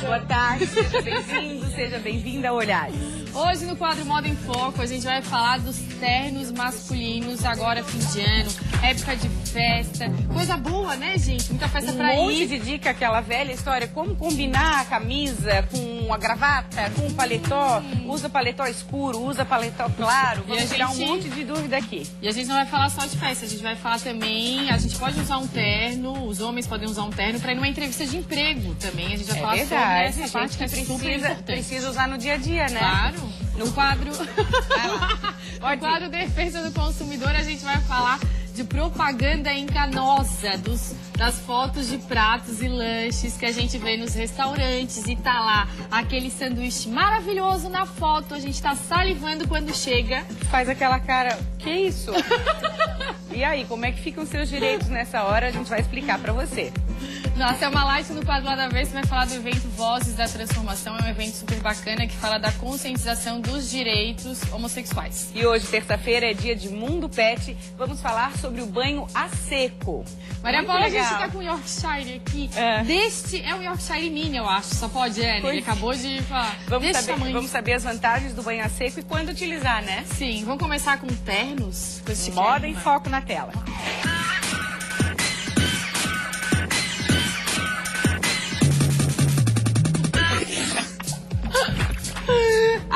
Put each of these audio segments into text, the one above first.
Boa tarde. Seja bem-vindo, seja bem-vinda a Olhares. Hoje no quadro Moda em Foco a gente vai falar dos ternos masculinos agora fim de ano, época de festa, coisa boa, né, gente? Muita festa um pra monte ir. de dica, aquela velha história, como combinar a camisa com a gravata, com o paletó, usa paletó escuro, usa paletó claro, vamos tirar um gente- monte de dúvida aqui. E a gente não vai falar só de festa, a gente vai falar também, a gente pode usar um terno, os homens podem usar um terno pra ir numa entrevista de emprego também. A gente vai É falar verdade, sobre essa gente parte que é que super precisa, importante. precisa usar no dia a dia, né? Claro. No quadro. lá. no quadro Defesa do Consumidor, a gente vai falar de propaganda enganosa dos, das fotos de pratos e lanches que a gente vê nos restaurantes e tá lá aquele sanduíche maravilhoso na foto, a gente tá salivando quando chega. Faz aquela cara, que isso? e aí, como é que ficam seus direitos nessa hora? A gente vai explicar pra você. Nossa, é uma light no quadro lá da vez que vai falar do evento Vozes da Transformação. É um evento super bacana que fala da conscientização dos direitos homossexuais. E hoje, terça-feira, é dia de Mundo Pet. Vamos falar sobre o banho a seco. Maria Muito Paula, a gente legal. tá com o Yorkshire aqui. É. Deste é o Yorkshire Mini, eu acho. Só pode, Anne. Pois Ele acabou de falar. Vamos Deste saber, tamanho. vamos saber as vantagens do banho a seco e quando utilizar, né? Sim, vamos começar com ternos? Com este Moda em foco na tela.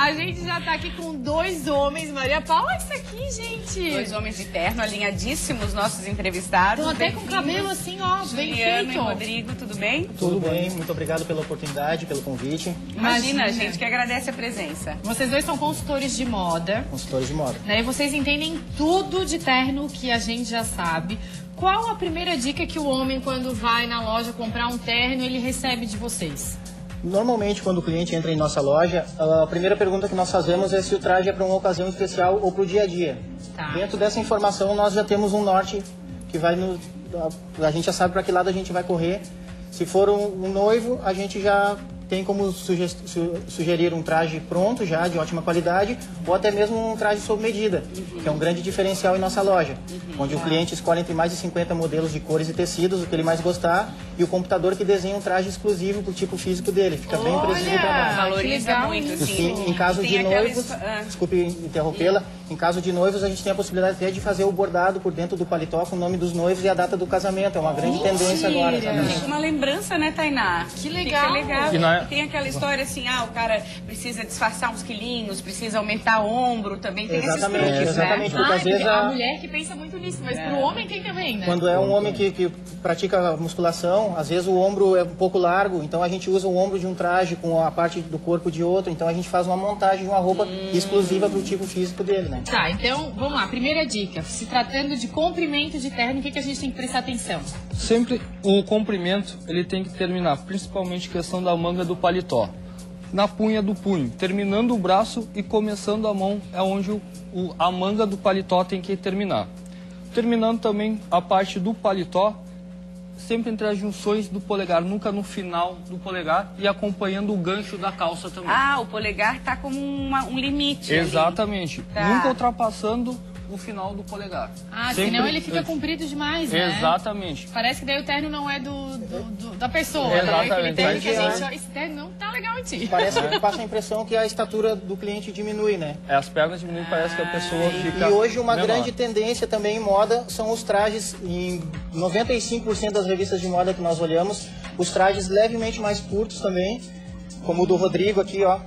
A gente já tá aqui com dois homens. Maria Paula, isso aqui, gente. Dois homens de terno, alinhadíssimos, nossos entrevistados. Estão até com cabelo assim, ó, bem Juliano e feito. Rodrigo, tudo bem? Tudo bem, muito obrigado pela oportunidade, pelo convite. Imagina, Imagina. a gente que agradece a presença. Vocês dois são consultores de moda. Consultores de moda. Né? E vocês entendem tudo de terno que a gente já sabe. Qual a primeira dica que o homem, quando vai na loja comprar um terno, ele recebe de vocês? Normalmente, quando o cliente entra em nossa loja, a primeira pergunta que nós fazemos é se o traje é para uma ocasião especial ou para o dia a dia. Tá. Dentro dessa informação, nós já temos um norte que vai no. A, a gente já sabe para que lado a gente vai correr. Se for um, um noivo, a gente já tem como suge- su- sugerir um traje pronto já, de ótima qualidade, ou até mesmo um traje sob medida, que é um grande diferencial em nossa loja, onde o cliente escolhe entre mais de 50 modelos de cores e tecidos, o que ele mais gostar, e o computador que desenha um traje exclusivo para o tipo físico dele. Fica bem preciso trabalho. Valoriza legal muito, sim. Em caso de noivos, histó- ah. desculpe interrompê-la, em caso de noivos a gente tem a possibilidade até de fazer o bordado por dentro do paletó com o nome dos noivos e a data do casamento. É uma grande tendência agora, exatamente. Uma lembrança, né, Tainá? Que legal. Fica legal. E não é- Tem aquela história assim, ah, o cara precisa disfarçar uns quilinhos, precisa aumentar o ombro, também tem Exatamente, esses truques, exatamente. né? Porque Ah, às vezes porque a a- mulher que pensa muito nisso, mas pro homem tem também, né? Quando é um homem que, que pratica musculação, às vezes o ombro é um pouco largo, então a gente usa o ombro de um traje com a parte do corpo de outro, então a gente faz uma montagem de uma roupa exclusiva para o tipo físico dele, né? Tá, então vamos lá. Primeira dica: se tratando de comprimento de terno, o que, que a gente tem que prestar atenção? Sempre o comprimento ele tem que terminar, principalmente questão da manga do paletó. Na punha do punho, terminando o braço e começando a mão é onde o, o- a manga do paletó tem que terminar. Terminando também a parte do paletó, sempre entre as junções do polegar, nunca no final do polegar e acompanhando o gancho da calça também. Ah, o polegar tá como uma- um limite. Exatamente. Tá. Nunca ultrapassando o final do polegar. Ah, Sempre- senão ele fica comprido demais, né? Exatamente. Parece que daí o terno não é do, do- do- da pessoa. né? Exatamente. Aquele terno que a Mas, gente, ó, esse terno não tá legal em ti. Parece que passa a impressão que a estatura do cliente diminui, né? É, as pernas diminuem, parece que a pessoa fica. E hoje uma menor. grande tendência também em moda são os trajes, em 95% das revistas de moda que nós olhamos, os trajes levemente mais curtos também, como o do Rodrigo aqui, ó,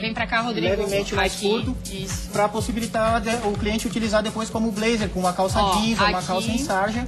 Vem pra cá, Rodrigo. levemente mais Aqui, curto, Isso. para possibilitar o cliente utilizar depois como blazer, com uma calça Ó, jeans ou uma aqui- calça em sarja.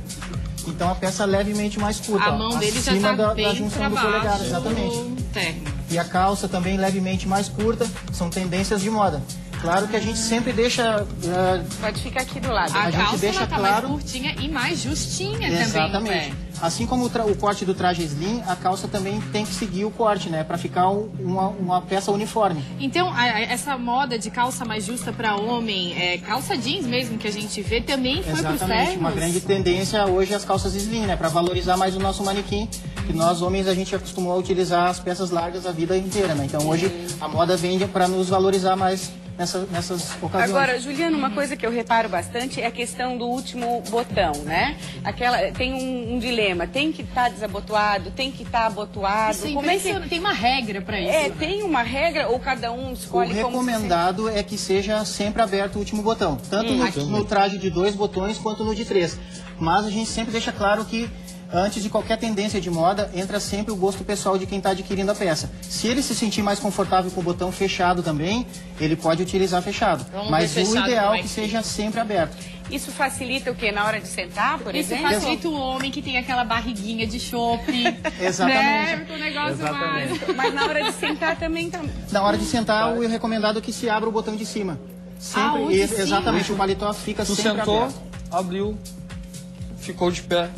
Então a peça levemente mais curta, A ó, mão dele já acima tá da, da bem junção do baixo polegar, exatamente. do terno. E a calça também levemente mais curta, são tendências de moda. Claro que a gente sempre deixa eh, Pode ficar aqui do lado. A, A gente calça deixa tá claro- mais curtinha e mais justinha também. no Exatamente. pé. Assim como o, o corte do traje slim, a calça também tem que seguir o corte, né? Para ficar um- uma, uma peça uniforme. Então, a- essa moda de calça mais justa para homem, é, calça jeans mesmo que a gente vê, também foi Exatamente. ternos? Uma grande tendência hoje é as calças slim, né? Para valorizar mais o nosso manequim. Que nós homens a gente acostumou a utilizar as peças largas a vida inteira, né? Então hoje a moda vem para nos valorizar mais nessa, nessas ocasiões. Agora, Juliana, uma coisa que eu reparo bastante é a questão do último botão, né? Aquela, tem um, um dilema, tem que estar desabotoado, tem que estar abotoado. Isso é Como é que... Tem uma regra pra isso. É, né? tem uma regra ou cada um O escolhe como se recomendado é que seja sempre aberto o último botão, tanto no, no traje de dois botões quanto no de três. Mas a gente sempre deixa claro que antes de qualquer tendência de moda, entra sempre o gosto pessoal de quem está adquirindo a peça. Se ele se sentir mais confortável com o botão fechado também, ele pode utilizar fechado. Vamos Mas ver o fechado ideal é é que que seja sempre aberto. Isso facilita o quê? Na hora de sentar, por Isso exemplo? facilita o homem que tem aquela barriguinha de chope. Exatamente. Né? Fica um negócio mais... Mas na hora de sentar também tá... Na hora de sentar, o recomendado é que se abra o botão de cima. Sempre, Ah, o de ex- cima. exatamente, o paletó fica Tu sempre sentou, aberto. abriu, ficou de pé.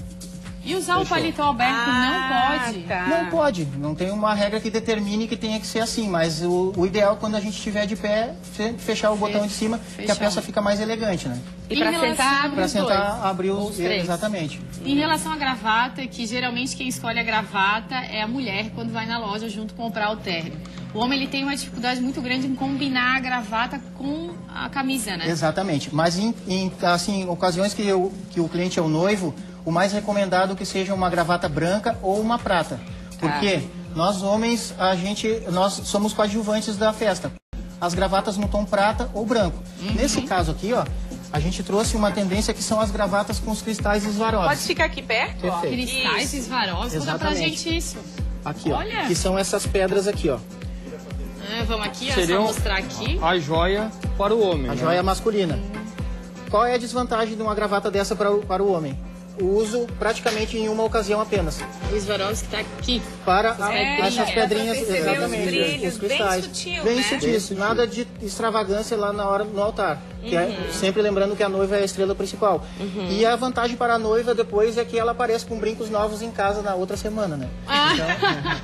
E usar o Fechou. paletó aberto Ah, não pode. tá. Não pode, não tem uma regra que determine que tenha que ser assim, mas o, o ideal é quando a gente estiver de pé, fe- fechar o botão de cima, que a peça fica mais elegante, né? E relação- sentar, abre Pra os sentar, dois. abrir os, os três. exatamente. Em relação à gravata, que geralmente quem escolhe a gravata é a mulher quando vai na loja junto comprar o terno. O homem ele tem uma dificuldade muito grande em combinar a gravata com a camisa, né? Exatamente. Mas em, em, assim, ocasiões que, eu, que o cliente é o noivo, o mais recomendado é que seja uma gravata branca ou uma prata. Porque nós homens, a gente, nós somos coadjuvantes da festa. As gravatas no tom prata ou branco. Nesse caso aqui, ó, a gente trouxe uma tendência que são as gravatas com os cristais esvarosos. Pode ficar aqui perto? ó. Perfeito. Cristais Isso. esvarosos, conta pra Exatamente. gente isso. Aqui, ó. Olha. Que são essas pedras aqui, ó. Ah, vamos aqui, ó, Seriam só mostrar aqui. a joia para o homem. A né? joia masculina. Qual é a desvantagem de uma gravata dessa para o, para o homem? O uso praticamente em uma ocasião apenas. O Swarovski tá aqui. Para a- É, essas pedrinhas, exatamente, brilhos, os bem cristais. sutil, bem né? sutis, nada de extravagância lá na hora no altar. Que é, sempre lembrando que a noiva é a estrela principal. E a vantagem para a noiva depois é que ela aparece com brincos novos em casa na outra semana, né?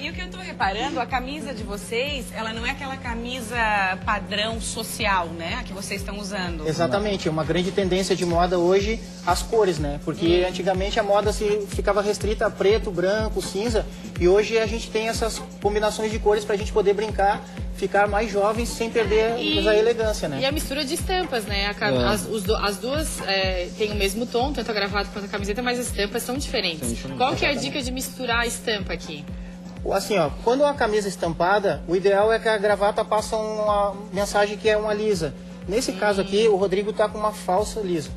E o que eu tô reparando, a camisa de vocês, ela não é aquela camisa padrão social, né? A que vocês estão usando. Exatamente, é uma grande tendência de moda hoje as cores, né? Porque antigamente a moda se ficava restrita a preto, branco, cinza, e hoje a gente tem essas combinações de cores para a gente poder brincar, ficar mais jovens sem perder E- a elegância, né? E a mistura de estampas, né? A É. as, os as duas é, têm o mesmo tom, tanto a gravata quanto a camiseta, mas as estampas são diferentes. Qual que é a dica de misturar a estampa aqui? Assim, ó, quando a camisa é estampada, o ideal é que a gravata passe uma mensagem que é uma lisa. Nesse caso aqui, o Rodrigo tá com uma falsa lisa.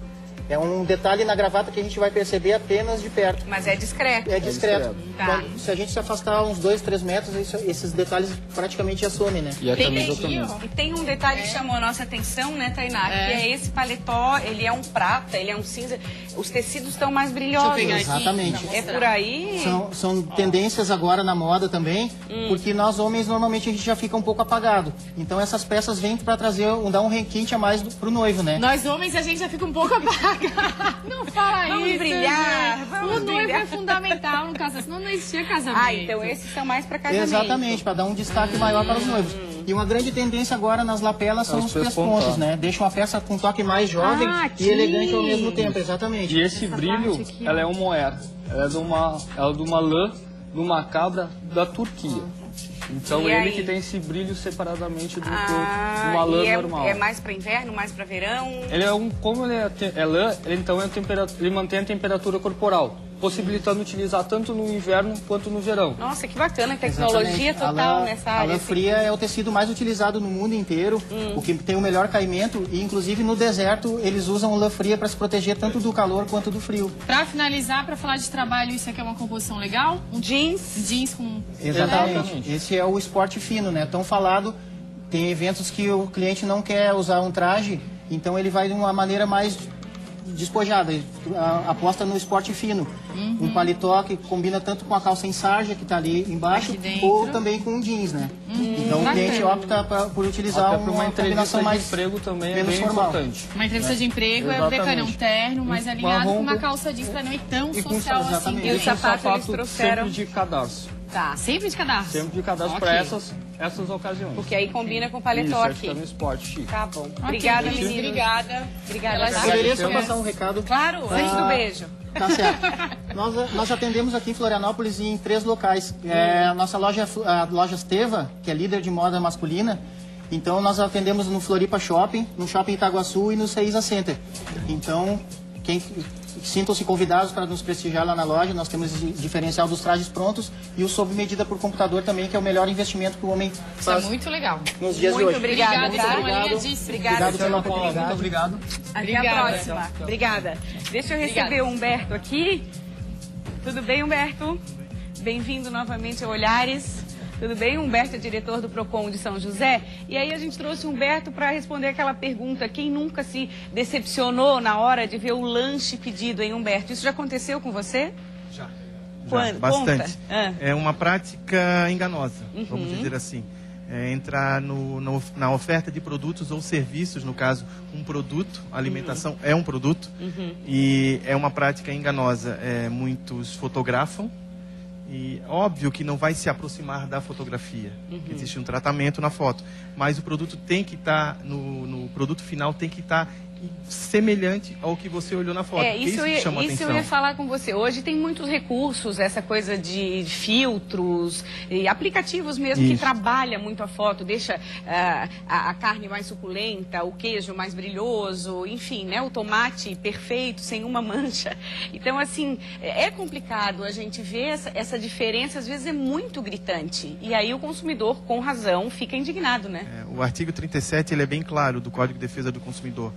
É um detalhe na gravata que a gente vai perceber apenas de perto. Mas é discreto. É discreto. discreto. Tá. Quando- se a gente se afastar uns 2, 3 metros, isso- esses detalhes praticamente assumem, né? E a Tem camisa também. E tem um detalhe que chamou a nossa atenção, né, Tainá? Que é esse paletó, ele é um prata, ele é um cinza. Os tecidos estão mais brilhosos. Deixa eu pegar aqui. Exatamente. É por aí? São, são tendências agora na moda também, Hum. porque nós homens normalmente a gente já fica um pouco apagado. Então essas peças vêm para trazer, um- dar um requinte a mais pro noivo, né? Nós homens, a gente já fica um pouco apagado. Não fala Vamos isso. brilhar, vamos o noivo brilhar. é fundamental no casamento, senão não existia casamento. Ah, então esses são mais para casamento. Exatamente, para dar um destaque maior para os noivos. E uma grande tendência agora nas lapelas são É os os pespontos. né? Deixa uma peça com um toque mais jovem Ah, e elegante ao mesmo tempo, exatamente. E esse brilho, aqui, ó. ela é um moer. Ela é de uma, ela é de uma lã de uma cabra da Turquia. Então E ele aí? que tem esse brilho separadamente do que Ah, uma lã é, normal. é mais para inverno, mais para verão? Ele é um, como ele é, é lã, ele, então é ele mantém a temperatura corporal, possibilitando utilizar tanto no inverno quanto no verão. Nossa, que bacana, tecnologia Exatamente. total a lã, nessa A área. lã assim. fria é o tecido mais utilizado no mundo inteiro, Hum. o que tem o melhor caimento e inclusive no deserto eles usam lã fria para se proteger tanto do calor quanto do frio. Pra finalizar, pra falar de trabalho, isso aqui é uma composição legal? Um Jeans. jeans com... Exatamente. Exatamente. Esse é o esporte fino, né? Tão falado. Tem eventos que o cliente não quer usar um traje, então ele vai de uma maneira mais despojada, aposta no esporte fino. Uhum. Um paletó que combina tanto com a calça em sarja que está ali embaixo. Uhum. ou também com um jeans, né? Então o cliente opta pra- por utilizar Até para uma uma entrevista combinação de mais emprego também é menos bem formal. importante. Uma entrevista de emprego é Exatamente. bacana, um terno mais alinhado com uma calça jeans pra não ir tão com- social assim. exatamente. E o um sapato eles trouxeram. sempre de cadarço. Tá. Sempre de cadastro. Sempre de cadastro Ok. para essas, essas ocasiões. Porque aí combina com o paletó Isso, aqui. no esporte chique. Tá bom. Obrigada, meninos. Obrigada. Obrigada, Ela tá? já- Poderia só passar um recado? Claro, antes do Ah, beijo. Tá certo. nós, nós atendemos aqui em Florianópolis em três locais. É, a nossa loja, a Lojas Teva, que é líder de moda masculina, Então nós atendemos no Floripa Shopping, no Shopping Itaguaçu e no Seiza Center. Então, quem sintam-se convidados para nos prestigiar lá na loja. Nós temos o diferencial dos trajes prontos e o sob medida por computador também, que é o melhor investimento que o homem Isso faz é muito legal. nos dias Muito de hoje. obrigada, Obrigada, tá? Dona Alinhadíssima. Obrigada Obrigado pela oportunidade. Muito obrigado. Até a próxima. Obrigada. Deixa eu receber Obrigada. o Humberto aqui. Tudo bem, Humberto? Bem-vindo novamente ao Olhares. Tudo bem? Humberto é diretor do PROCON de São José. E aí a gente trouxe o Humberto para responder aquela pergunta: quem nunca se decepcionou na hora de ver o lanche pedido, hein, Humberto? Isso já aconteceu com você? Já, Quando? bastante. Conta. Ah. Uhum. É uma prática enganosa, vamos dizer assim. É entrar no, no- na oferta de produtos ou serviços, no caso, um produto, alimentação é um produto, Uhum. e é uma prática enganosa. É, muitos fotografam, e óbvio que não vai se aproximar da fotografia. Uhum. Existe um tratamento na foto, mas o produto tem que estar, no, no produto final tem que estar semelhante ao que você olhou na foto. É, isso, eu que ia, chama isso eu atenção. ia falar com você. Hoje tem muitos recursos, essa coisa de filtros e aplicativos mesmo que Isso. trabalha muito a foto, deixa ah, a, a carne mais suculenta, o queijo mais brilhoso, enfim, né? O tomate perfeito, sem uma mancha. Então, assim, é é complicado a gente ver essa, essa diferença, às vezes é muito gritante. E aí o consumidor, com razão, fica indignado, né? É, o artigo 37 ele é bem claro do Código de Defesa do Consumidor.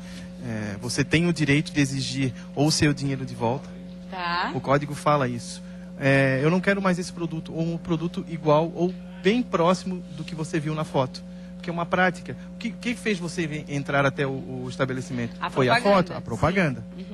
É, você tem o direito de exigir ou seu dinheiro de volta. Tá? O código fala isso. É, eu não quero mais esse produto ou um produto igual ou bem próximo do que você viu na foto. Porque é uma prática. O que, que fez você entrar até o, o estabelecimento? A Foi a foto, a propaganda. Uhum.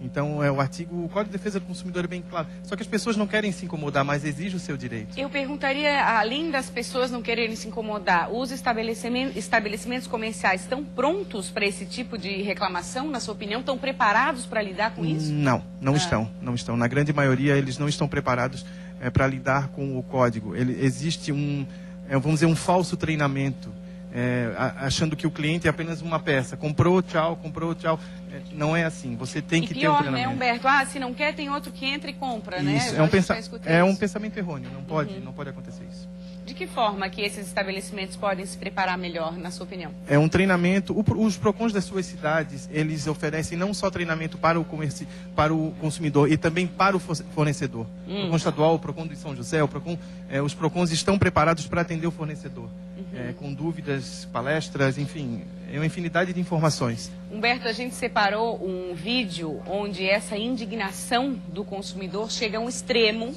Então, é, o artigo, o Código de Defesa do Consumidor é bem claro. Só que as pessoas não querem se incomodar, mas exigem o seu direito. Eu perguntaria, além das pessoas não quererem se incomodar, os estabelecimen- estabelecimentos comerciais estão prontos para esse tipo de reclamação, na sua opinião? Estão preparados para lidar com isso? Não, não Ah. estão, não estão. Na grande maioria, eles não estão preparados para lidar com o código. Ele, existe um, é, vamos dizer, um falso treinamento, é, achando que o cliente é apenas uma peça. Comprou, tchau, comprou, tchau. É, não é assim. Você tem e que ter um pior, né, treinamento. Humberto? Ah, se não quer, tem outro que entra e compra, né? Isso, Eu é um, pensa é um. Uhum. pensamento errôneo. Não pode, não pode acontecer isso. De que forma que esses estabelecimentos podem se preparar melhor, na sua opinião? É um treinamento. os PROCONs das suas cidades, eles oferecem não só treinamento para o, comerci, para o consumidor e também para o fo- fornecedor. O PROCON estadual, o PROCON de São José, o PROCON, eh, os PROCONs estão preparados para atender o fornecedor. Eh, com dúvidas, palestras, enfim, é uma infinidade de informações. Humberto, a gente separou um vídeo onde essa indignação do consumidor chega a um extremo,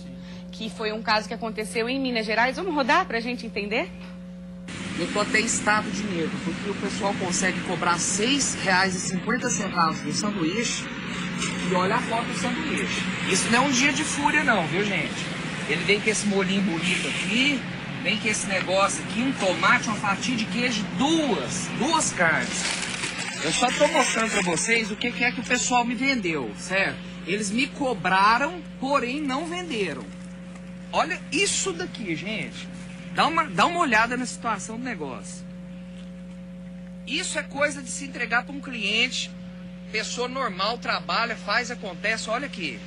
que foi um caso que aconteceu em Minas Gerais. Vamos rodar para a gente entender? Eu tô até estado de medo, porque o pessoal consegue cobrar R$ 6,50 do sanduíche e olha a foto do sanduíche. Isso não é um dia de fúria não, viu gente? Ele vem com esse molinho bonito aqui, vem com esse negócio aqui, um tomate, uma fatia de queijo, duas, duas carnes. Eu só tô mostrando pra vocês o que que é que o pessoal me vendeu, certo? Eles me cobraram, porém não venderam. Olha isso daqui, gente. Dá uma, dá uma olhada na situação do negócio. Isso é coisa de se entregar para um cliente. Pessoa normal, trabalha, faz, acontece. Olha aqui.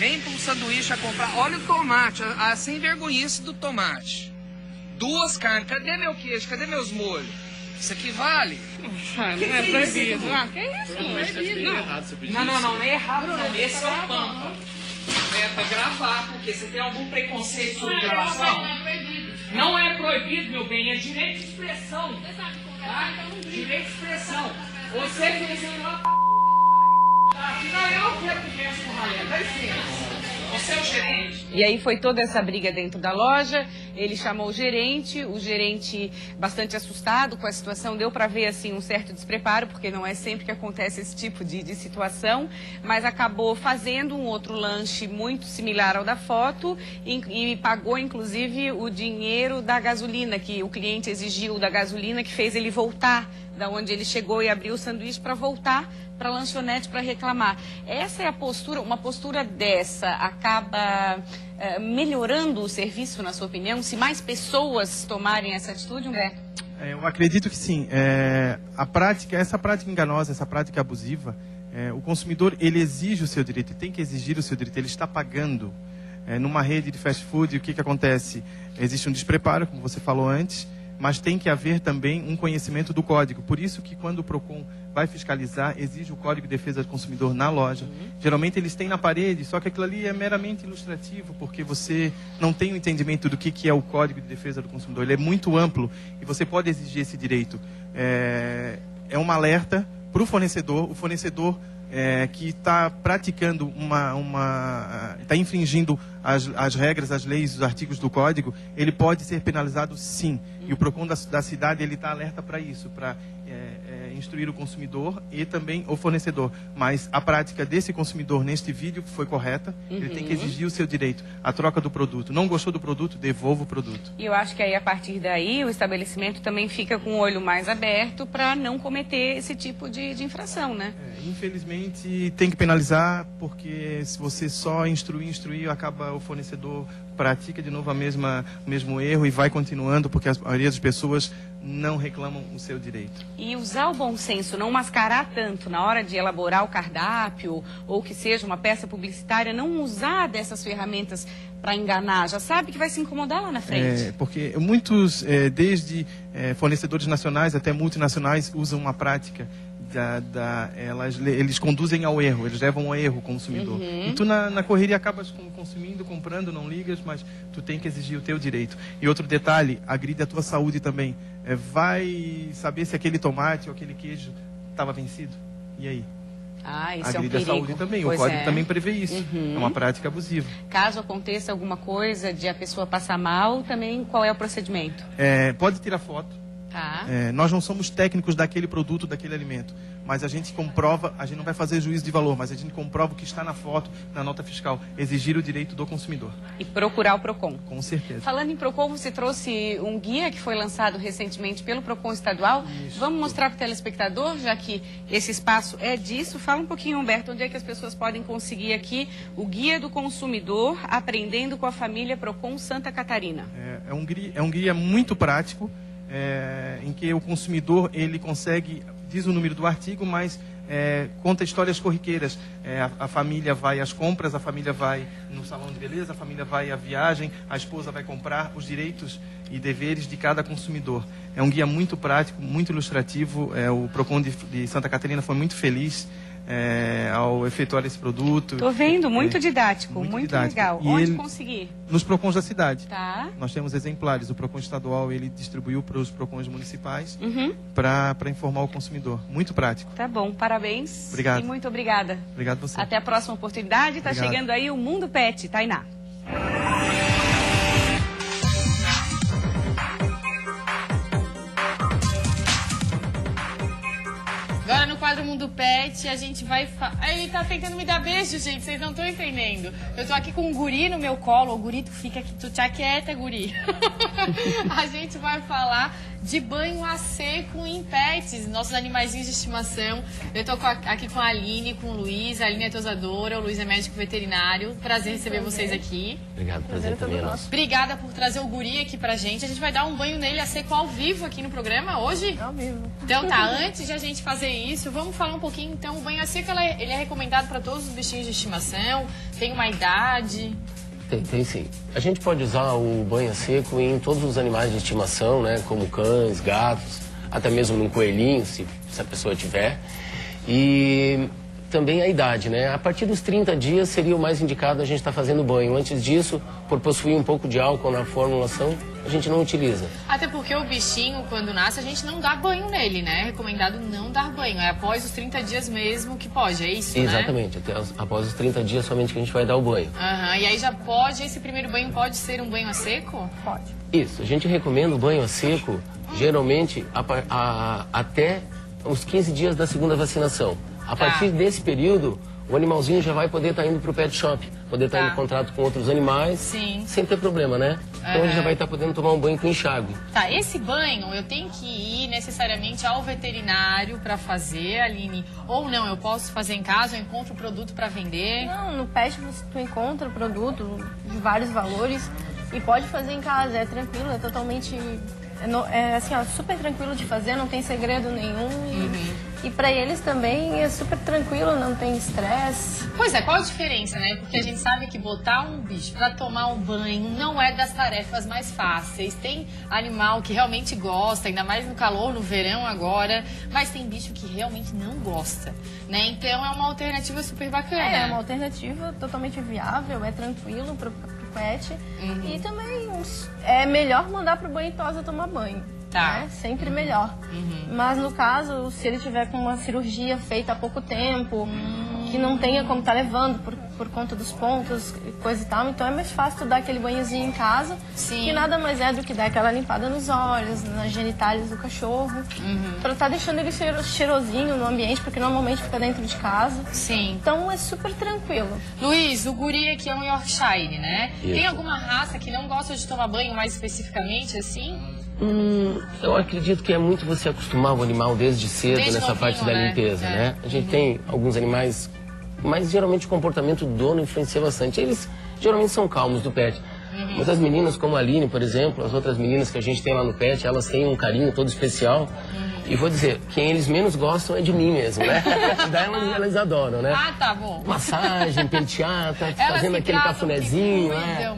Vem para um sanduíche a comprar. Olha o tomate, a, a sem vergonhice do tomate. Duas carnes. Cadê meu queijo? Cadê meus molhos? Isso aqui vale? não é proibido. Ah, que isso? Proibido. Não, não, não, não é errado não. Esse é o pampa. É pra gravar, porque você tem algum preconceito sobre gravação? Não é proibido, meu bem, é direito de expressão. Tá? Direito de expressão. Você fez uma p. E aí foi toda essa briga dentro da loja. Ele chamou o gerente, o gerente bastante assustado com a situação, deu para ver assim um certo despreparo, porque não é sempre que acontece esse tipo de, de situação, mas acabou fazendo um outro lanche muito similar ao da foto e, e pagou inclusive o dinheiro da gasolina que o cliente exigiu da gasolina que fez ele voltar da onde ele chegou e abriu o sanduíche para voltar para a lanchonete para reclamar. Essa é a postura, uma postura dessa acaba eh, melhorando o serviço, na sua opinião? Se mais pessoas tomarem essa atitude, Humberto? É, eu acredito que sim. É, a prática, essa prática enganosa, essa prática abusiva, é, o consumidor ele exige o seu direito, tem que exigir o seu direito, ele está pagando. É, numa rede de fast food, o que, que acontece? Existe um despreparo, como você falou antes, mas tem que haver também um conhecimento do código. Por isso que quando o Procon vai fiscalizar, exige o Código de Defesa do Consumidor na loja. Geralmente eles têm na parede, só que aquilo ali é meramente ilustrativo, porque você não tem o entendimento do que, que é o Código de Defesa do Consumidor. Ele é muito amplo e você pode exigir esse direito. É, é um alerta para o fornecedor. O fornecedor é, que está praticando uma, uma está infringindo as, as regras, as leis, os artigos do código, ele pode ser penalizado sim. E o Procon da, da cidade ele está alerta para isso, para é, é, instruir o consumidor e também o fornecedor. Mas a prática desse consumidor neste vídeo foi correta. Ele tem que exigir o seu direito, a troca do produto. Não gostou do produto, devolva o produto. E eu acho que aí, a partir daí, o estabelecimento também fica com o olho mais aberto para não cometer esse tipo de, de infração, né? É, infelizmente tem que penalizar porque se você só instruir, instruir, acaba o fornecedor pratica de novo a mesma o mesmo erro e vai continuando porque a maioria das pessoas não reclamam o seu direito. E usar o bom senso, não mascarar tanto na hora de elaborar o cardápio ou que seja uma peça publicitária, não usar dessas ferramentas para enganar, já sabe que vai se incomodar lá na frente. É, porque muitos, é, desde é, fornecedores nacionais até multinacionais, usam uma prática da, da, elas, eles conduzem ao erro, eles levam ao erro o consumidor. Uhum. E tu na, na correria acabas com- consumindo, comprando, não ligas, mas tu tem que exigir o teu direito. E outro detalhe, agride a tua saúde também. É, vai saber se aquele tomate ou aquele queijo estava vencido. E aí? Ah, isso é um agride a perigo. saúde também. Pois o código é. também prevê isso. Uhum. É uma prática abusiva. Caso aconteça alguma coisa de a pessoa passar mal, também qual é o procedimento? É, pode tirar foto. Tá. É, nós não somos técnicos daquele produto, daquele alimento, mas a gente comprova, a gente não vai fazer juízo de valor, mas a gente comprova o que está na foto, na nota fiscal, exigir o direito do consumidor, E procurar o PROCON. com certeza. Falando em PROCON, você trouxe um guia que foi lançado recentemente pelo PROCON estadual. Vamos mostrar para o telespectador, já que esse espaço é disso. Fala um pouquinho, Humberto, onde é que as pessoas podem conseguir aqui o Guia do Consumidor Aprendendo com a Família PROCON Santa Catarina. É, é um guia, é um guia muito prático, é, em que o consumidor ele consegue, diz o número do artigo, mas é, conta histórias corriqueiras. É, a, a família vai às compras, a família vai no salão de beleza, a família vai à viagem, a esposa vai comprar os direitos e deveres de cada consumidor. É um guia muito prático, muito ilustrativo. É, o Procon de, de Santa Catarina foi muito feliz é, ao efetuar esse produto. Tô vendo, muito É, didático, muito, muito didático. legal. E Onde ele- conseguir? Nos Procons da cidade. Tá. Nós temos exemplares. O PROCON estadual ele distribuiu para os PROCONs municipais Uhum, para informar o consumidor. Muito prático. tá bom, parabéns. Obrigado. E muito obrigada. Obrigado você. Até a próxima oportunidade. Está chegando aí o Mundo Pet, Tainá. Mundo Pet, a gente vai. Fa... Ele tá tentando me dar beijo, gente, vocês não estão entendendo. Eu tô aqui com um guri no meu colo. O guri, tu fica aqui, tu te aquieta, guri. a gente vai falar de banho a seco em pets, nossos animaizinhos de estimação. Eu tô aqui com a Aline, com o Luiz. A Aline é tosadora, o Luiz é médico veterinário. Prazer receber vocês aqui. Obrigado, prazer também é nosso. Obrigada por trazer o guri aqui pra gente. A gente vai dar um banho nele a seco ao vivo aqui no programa hoje? Ao vivo. Então tá, antes de a gente fazer isso, vamos falar um pouquinho. Então, o banho a seco é- ele é recomendado para todos os bichinhos de estimação, tem uma idade. Tem sim. A gente pode usar o banho a seco em todos os animais de estimação, né? Como cães, gatos, até mesmo um coelhinho, se, se a pessoa tiver. E também a idade, né? A partir dos 30 dias seria o mais indicado a gente estar fazendo banho. Antes disso, por possuir um pouco de álcool na formulação, a gente não utiliza. Até porque o bichinho, quando nasce, a gente não dá banho nele, né? É recomendado não dar banho. É após os 30 dias mesmo que pode, é isso, né? Exatamente. Até as- após os 30 dias somente que a gente vai dar o banho. Aham, E aí já pode, esse primeiro banho pode ser um banho a seco? Pode. Isso, a gente recomenda o banho a seco, geralmente a a- até os 15 dias da segunda vacinação. A Tá. partir desse período, o animalzinho já vai poder estar indo para o pet shop, poder estar Tá. em contato com outros animais, Sim. sem ter problema, né? Então ele Aham. já vai estar podendo tomar um banho com enxágue. Tá, esse banho eu tenho que ir necessariamente ao veterinário pra fazer, Aline? Ou não, eu posso fazer em casa, eu encontro o produto pra vender? Não, no pet você tu encontra produto de vários valores e pode fazer em casa, é tranquilo, é totalmente. É, no- é, assim, ó, super tranquilo de fazer, não tem segredo nenhum. e E pra eles também é super tranquilo, não tem estresse. Pois é, qual a diferença, né? Porque a gente sabe que botar um bicho pra tomar um banho não é das tarefas mais fáceis. Tem animal que realmente gosta, ainda mais no calor, no verão agora, mas tem bicho que realmente não gosta, né? Então é uma alternativa super bacana. É, é uma alternativa totalmente viável, é tranquilo pro, pro pet. Uhum. E também é melhor mandar pro banho tosa tomar banho. Tá. né? Sempre melhor. Mas no caso, se ele tiver com uma cirurgia feita há pouco tempo, que não tenha como estar levando por, por conta dos pontos e coisa e tal, então é mais fácil tu dar aquele banhozinho em casa, Sim. que nada mais é do que dar aquela limpada nos olhos, nas genitais do cachorro, pra estar deixando ele cheiro- cheirosinho no ambiente, porque normalmente fica dentro de casa. Sim. Então é super tranquilo. Luiz, o guri aqui é um Yorkshire, né? Isso. Tem alguma raça que não gosta de tomar banho mais especificamente, assim? Hum, eu acredito que é muito você acostumar o animal desde cedo Desde nessa novinho, parte da né? limpeza, É. né? A gente tem alguns animais, mas geralmente o comportamento do dono influencia bastante. Eles geralmente são calmos do pet. Uhum. Mas as meninas, como a Aline, por exemplo, as outras meninas que a gente tem lá no pet, elas têm um carinho todo especial. Uhum. E vou dizer, quem eles menos gostam é de mim mesmo, né? Daí elas, elas adoram, né? Ah, tá bom. Massagem, pentear, tá Elas fazendo aquele cafunézinho, né?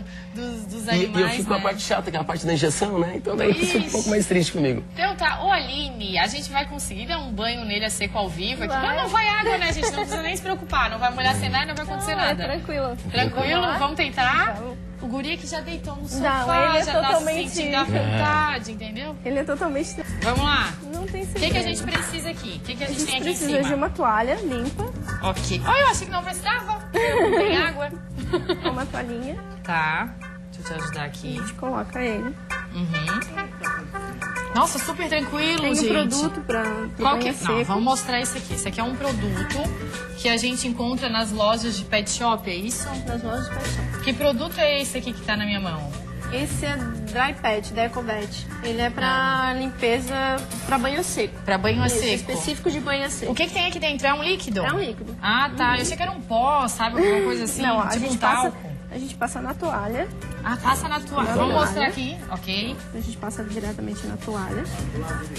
Dos, E, animais, e eu fico com a né? parte chata, que é a parte da injeção, né? Então daí isso fica um pouco mais triste comigo. Então tá, ô Aline, a gente vai conseguir dar um banho nele a seco ao vivo aqui? Não, não vai água, né, gente? Não precisa nem se preocupar. Não vai molhar sem nada, não vai acontecer É nada. tranquilo. Tranquilo? Vai. Vamos tentar? Vamos. O guri que já deitou no Não, sofá, ele é já tá se totalmente- sentindo à vontade, entendeu? Ele é totalmente. Vamos lá. Não tem O segredo. que, que a gente precisa aqui? O que, que a A gente, gente tem aqui em precisa cima? de uma toalha limpa, Ok. Olha, eu achei que não precisava. Não tem água. uma toalhinha. Tá. Eu te ajudar A aqui. gente coloca ele. Uhum. Nossa, super tranquilo, Tem gente. um produto pra pro Qual que... seco. Não, vamos mostrar isso aqui. Esse aqui é um produto que a gente encontra nas lojas de pet shop, é isso? Das lojas de pet shop. Que produto é esse aqui que tá na minha mão? Esse é Dry Pet, da Ecobet. Ele é pra Ah. limpeza, pra banho seco. Pra banho a Isso, seco. específico de banho a seco. O que, que tem aqui dentro? É um líquido? É um líquido. Ah, tá. Eu achei que era um pó, sabe? Alguma coisa assim, Não, a tipo gente um passa. A gente passa na toalha. Ah, passa na tua. Na Vamos toalha. mostrar aqui, ok? A gente passa diretamente na toalha.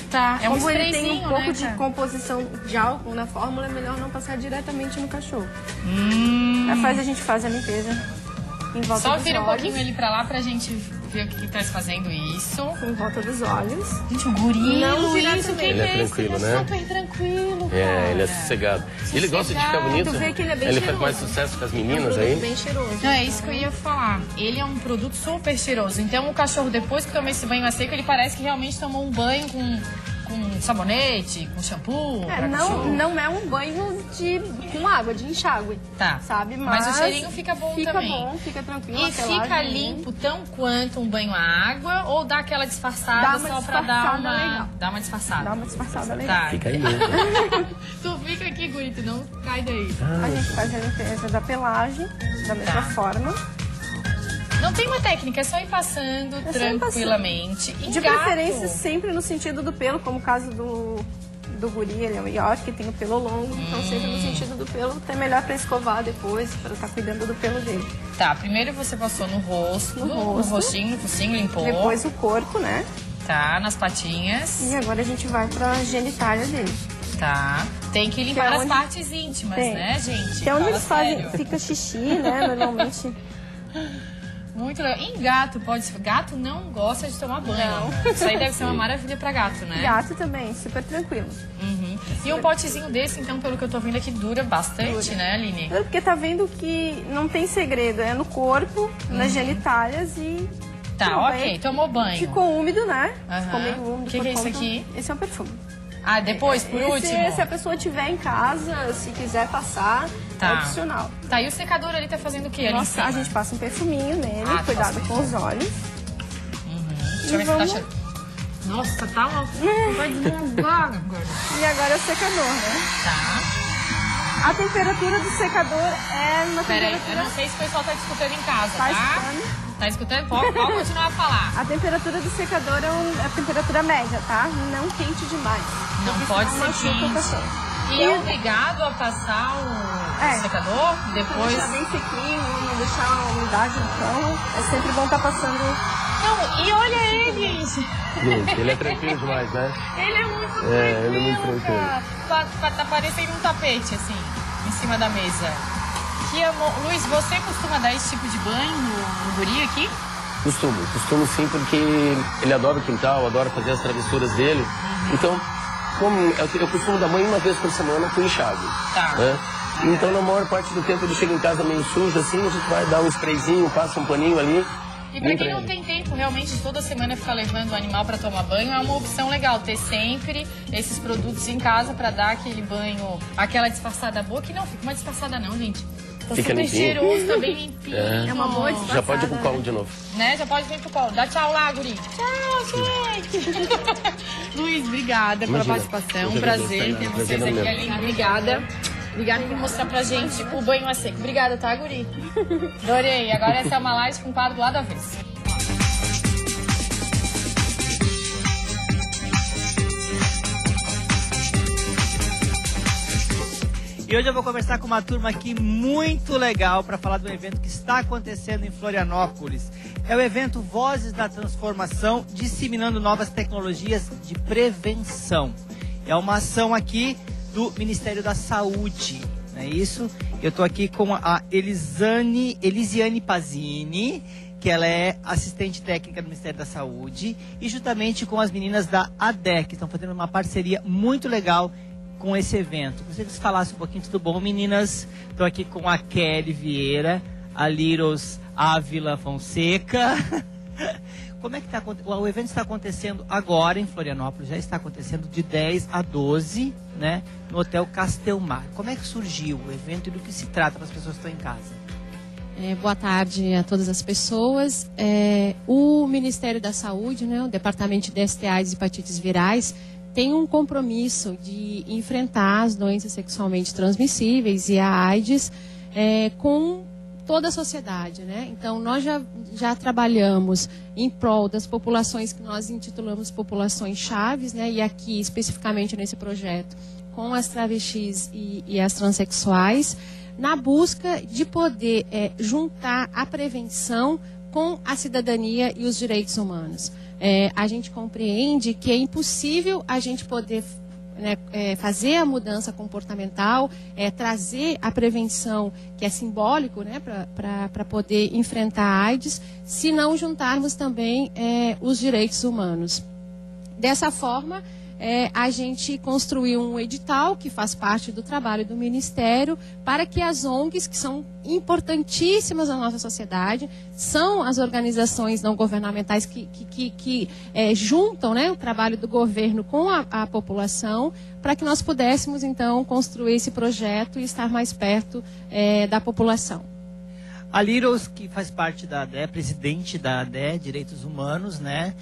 Tá. É um Como ele tem um pouco né, de composição de álcool na fórmula, é melhor não passar diretamente no cachorro. Hum. Aí faz a gente faz a limpeza em volta Só vira um pouquinho ele pra lá pra gente ver o que, que tá fazendo isso. Em volta dos olhos. Gente, o guri, Não Luiz, diretamente. o que Ele é é isso? tranquilo, ele é né? super tranquilo, É, cara. ele é sossegado. E ele gosta de ficar Sossegado. bonito. Tu vê que ele é bem Ele faz cheiroso. mais sucesso com as É um meninas aí. bem cheiroso. Não, é isso que eu ia falar. Ele é um produto super cheiroso. Então, o cachorro, depois que toma esse banho a seco, ele parece que realmente tomou um banho com, com sabonete, com shampoo. É, não, cachorro. não é um banho de, com água, de enxágue. Tá. Sabe? Mas Mas, o cheirinho fica bom fica também. bom, fica tranquilo. E fica limpo tão quanto um banho a água ou dá aquela disfarçada Dá só pra dar uma. legal. Dar uma disfarçada. Dá uma disfarçada legal. Tá. Fica aí mesmo. Tu fica aqui, Guri, tu não cai daí. A gente faz a limpeza da pelagem, da mesma Tá. forma. Não tem uma técnica, é só ir passando É só ir tranquilamente. E De gato? preferência, sempre no sentido do pelo, como o caso do, do guri, ele é um York, tem o pelo longo. Então, sempre no sentido do pelo, até melhor pra escovar depois, pra estar cuidando do pelo dele. Tá, primeiro você passou no rosto, No no, rosto. rostinho, no focinho, limpou. Depois o corpo, né? Tá, nas patinhas. E agora a gente vai pra genitália dele. Tá. Tem que limpar Que é as onde- partes íntimas, Tem. né, gente? Que é onde Fala eles fazem, fica xixi, né? Normalmente. Muito legal. Em gato, pode ser. Gato não gosta de tomar banho. Isso aí deve ser uma maravilha pra gato, né? Gato também, super tranquilo. Uhum. E um potezinho desse, então, pelo que eu tô vendo aqui, dura bastante, né, Aline? É Porque tá vendo que não tem segredo, é no corpo, nas genitalias e. Uhum. Tá, ok, tomou banho. Ficou úmido, né? Aham. Ficou meio úmido. Que por que é isso aqui? Esse é um perfume. Ah, depois, por Esse, último. Se a pessoa tiver em casa, se quiser passar, Tá. é opcional. Tá, e o secador ali tá fazendo o quê Nossa, a gente passa um perfuminho nele, Ah, cuidado passa com os olhos. Deixa eu ver se tá vamos-. Nossa, tá uma... Vai desmontar agora. E agora é o secador, né? Tá. A temperatura do secador é uma Pera aí, eu temperatura... não sei se o pessoal tá escutando em casa, Tá tá? escutando? Tá escutando? Pode, pode continuar a falar. A temperatura do secador é, um- é a temperatura média, tá? Não quente demais. Não Porque pode ser quente. E é obrigado a passar o É. secador Pra depois? deixar bem sequinho, não deixar a umidade no chão. É sempre bom estar passando Não, e olha ele, gente. Gente, ele é tranquilo demais, né? Ele é muito É, ele é muito tranquilo, tranquilo. cara. Tá, tá- tá parecendo um tapete, assim, em cima da mesa. Que amor. Luiz, você costuma dar esse tipo de banho no, no guri aqui? Costumo, costumo sim, porque ele adora o quintal, adora fazer as travessuras dele. Então, como eu, eu costumo dar banho uma vez por semana com enxágue. Tá. Né? Então, na maior parte do tempo, ele chega em casa meio sujo, assim, a gente vai dar um sprayzinho, passa um paninho ali. E pra quem não tem tempo realmente toda semana ficar levando o animal pra tomar banho, é uma opção legal ter sempre esses produtos em casa pra dar aquele banho, aquela disfarçada boa, que não fica uma disfarçada não, gente. Fica super limpinho. cheiroso, tá bem limpinho. É. É uma boa disfarçada. Já pode ir pro colo de novo. Né? Já pode vir pro colo. Dá tchau lá, guri. Tchau, gente. Luiz, obrigada pela Imagina. participação. Eu Um prazer ter vocês Prazer aqui. Aline. Obrigada. Obrigada por mostrar pra gente o banho a seco. Obrigada, tá, guri? Adorei. Agora essa é uma live com o quadro lá da vez. E hoje eu vou conversar com uma turma aqui muito legal para falar de um evento que está acontecendo em Florianópolis. É o evento Vozes da Transformação, disseminando novas tecnologias de prevenção. É uma ação aqui do Ministério da Saúde, não é isso? Eu estou aqui com a Elisane, Elisiane Pazini, que ela é assistente técnica do Ministério da Saúde, e juntamente com as meninas da ADEC, estão fazendo uma parceria muito legal com esse evento. Gostaria que vocês falassem um pouquinho, tudo bom, meninas? Estou aqui com a Kelly Vieira, a Liros Ávila Fonseca. Como é que está? O evento está acontecendo agora em Florianópolis, já está acontecendo de 10 a 12, né? No Hotel Castelmar. Como é que surgiu o evento e do que se trata para as pessoas que estão em casa? É, boa tarde a todas as pessoas. É, o Ministério da Saúde, né, o Departamento de STIs e Hepatites Virais, tem um compromisso de enfrentar as doenças sexualmente transmissíveis e a AIDS é, com toda a sociedade. Né? Então, nós já, já trabalhamos em prol das populações que nós intitulamos populações chaves, né? e aqui especificamente nesse projeto, com as travestis e, e as transexuais na busca de poder é, juntar a prevenção com a cidadania e os direitos humanos. É, a gente compreende que é impossível a gente poder né, é, fazer a mudança comportamental, é, trazer a prevenção, que é simbólico, né, para poder enfrentar a AIDS, se não juntarmos também é, os direitos humanos. Dessa forma, é, a gente construiu um edital que faz parte do trabalho do Ministério para que as ONGs, que são importantíssimas na nossa sociedade, são as organizações não governamentais que, que, que, que é, juntam né, o trabalho do governo com a, a população, para que nós pudéssemos, então, construir esse projeto e estar mais perto é, da população. A Liros, que faz parte da ADE, presidente da ADE, Direitos Humanos, né?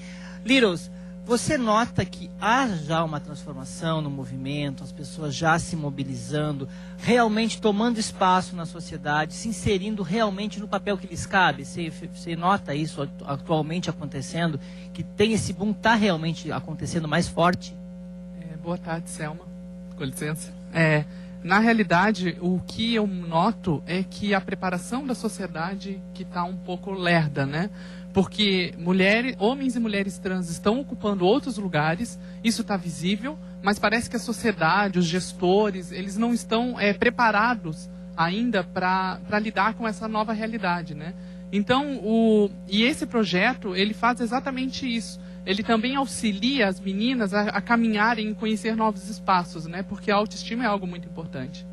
Liros, você nota que há já uma transformação no movimento, as pessoas já se mobilizando, realmente tomando espaço na sociedade, se inserindo realmente no papel que lhes cabe? Você, você nota isso atualmente acontecendo? Que tem esse boom, está realmente acontecendo mais forte? É, boa tarde, Selma. Com licença. É, na realidade, o que eu noto é que a preparação da sociedade que está um pouco lerda, né? Porque mulheres, homens e mulheres trans estão ocupando outros lugares, isso está visível, mas parece que a sociedade, os gestores, eles não estão é, preparados ainda para lidar com essa nova realidade, né? Então, o, e esse projeto, ele faz exatamente isso. Ele também auxilia as meninas a, a caminharem e conhecer novos espaços, né? Porque a autoestima é algo muito importante.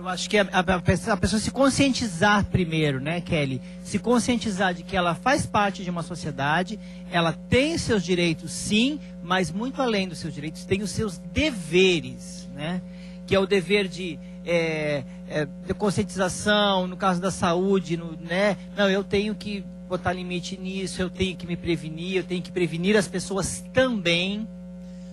Eu acho que a, a, a, pessoa, a, pessoa, se conscientizar primeiro, né, Kelly? Se conscientizar de que ela faz parte de uma sociedade, ela tem seus direitos, sim, mas muito além dos seus direitos, tem os seus deveres, né? Que é o dever de, é, é, de conscientização, no caso da saúde, no, né? Não, eu tenho que botar limite nisso, eu tenho que me prevenir, eu tenho que prevenir as pessoas também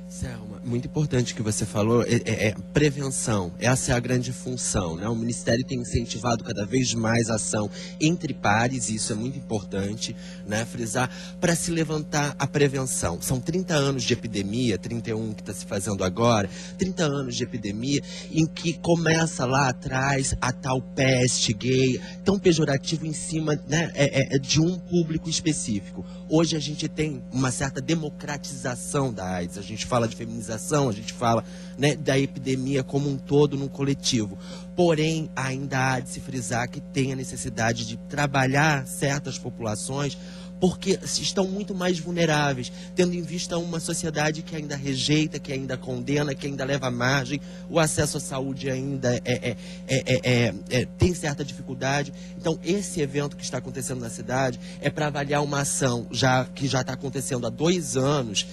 Selma, muito importante que você falou, é, é, é prevenção. Essa é a grande função. Né? O Ministério tem incentivado cada vez mais ação entre pares, e isso é muito importante, né? frisar, para se levantar a prevenção. São 30 anos de epidemia, 31 que está se fazendo agora, 30 anos de epidemia, em que começa lá atrás a tal peste gay, tão pejorativo em cima né, é, é, de um público específico. Hoje a gente tem uma certa democratização da AIDS. A gente fala de feminização, a gente fala né, da epidemia como um todo no coletivo. Porém, ainda há de se frisar que tem a necessidade de trabalhar certas populações porque estão muito mais vulneráveis, tendo em vista uma sociedade que ainda rejeita, que ainda condena, que ainda leva margem, o acesso à saúde ainda é, é, é, é tem certa dificuldade. Então, esse evento que está acontecendo na cidade é para avaliar uma ação já, que já está acontecendo há dois anos,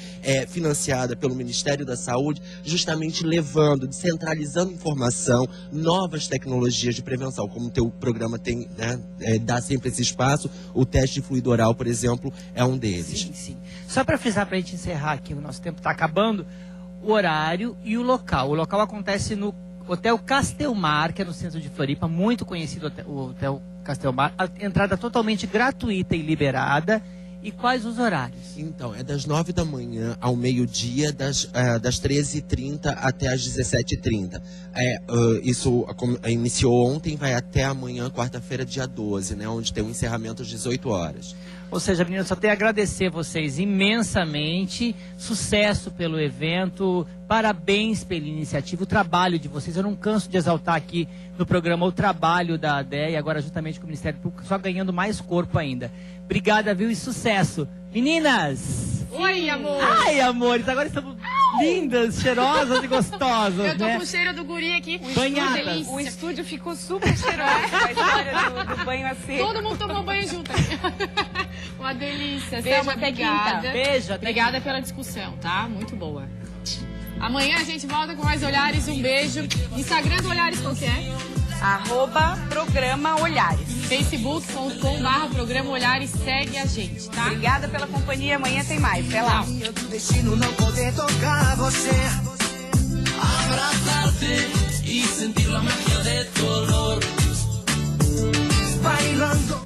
financiada pelo Ministério da Saúde, justamente levando, descentralizando informação, novas tecnologias de prevenção, como o teu programa tem, né, dá sempre esse espaço, o teste de fluido oral, por exemplo, é um deles. Sim, sim. Só para frisar, para a gente encerrar aqui, o nosso tempo está acabando, o horário e o local. O local acontece no Hotel Castelmar, que é no centro de Floripa, muito conhecido o Hotel Castelmar. A entrada totalmente gratuita e liberada. E quais os horários? Então, é das 9 da manhã ao meio-dia, das, uh, das 13h30 até as 17h30. É, uh, isso uh, iniciou ontem, vai até amanhã, quarta-feira, dia 12, né? Onde tem o um encerramento às 18 horas. Ou seja, meninas, só tenho a agradecer vocês imensamente. Sucesso pelo evento. Parabéns pela iniciativa, o trabalho de vocês. Eu não canso de exaltar aqui no programa o trabalho da ADE e agora justamente com o Ministério Público, só ganhando mais corpo ainda. Obrigada, viu? E sucesso. Meninas! Oi, amor! Ai, amores, agora estamos lindas, cheirosas e gostosas, Eu tô né? com o cheiro do guri aqui. Banhadas. O estúdio ficou super cheiroso a história do, do banho a seco. Todo mundo tomou banho junto. Uma delícia. Beijo, Selma, até obrigada. quinta. Beijo, até Obrigada pela discussão, tá? Muito boa. Amanhã a gente volta com mais olhares. Um beijo. Instagram do Olhares qual que é? Arroba programa Olhares. facebook.com barra programa Olhares. Segue a gente, tá? Obrigada pela companhia. Amanhã tem mais. Até lá. destino não poder tocar você. Abrazarte y sentir la magia de tu olor. Bailando.